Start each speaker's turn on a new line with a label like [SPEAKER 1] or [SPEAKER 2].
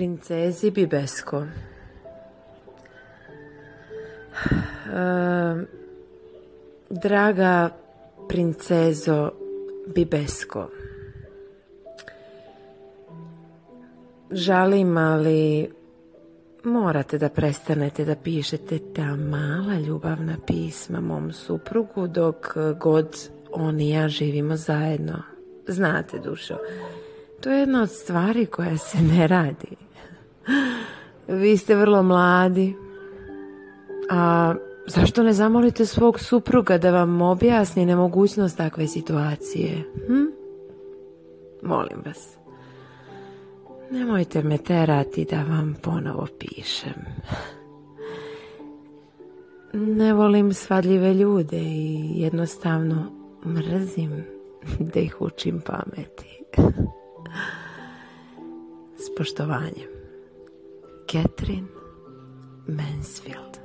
[SPEAKER 1] Princezi Bibesko e, Draga princezo Bibesko Žalim, ali morate da prestanete da pišete ta mala ljubavna pisma mom suprugu dok god on i ja živimo zajedno. Znate, dušo, to je jedna od stvari koja se ne radi. Vi ste vrlo mladi. A zašto ne zamolite svog supruga da vam objasni nemogućnost takve situacije? Hm? Molim vas. Nemojte me terati da vam ponovo pišem. Ne volim svadljive ljude i jednostavno mrzim da ih učim pameti. S poštovanjem. Catherine Mansfield